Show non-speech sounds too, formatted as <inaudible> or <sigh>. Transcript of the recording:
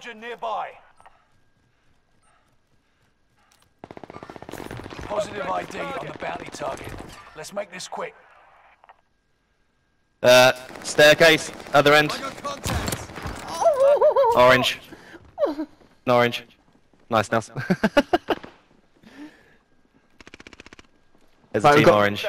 soldier nearby. Positive ID on the bounty target. Let's make this quick. Uh, staircase, other end. <laughs> Orange. Orange. Nice, Nelson. <laughs> There's a team orange.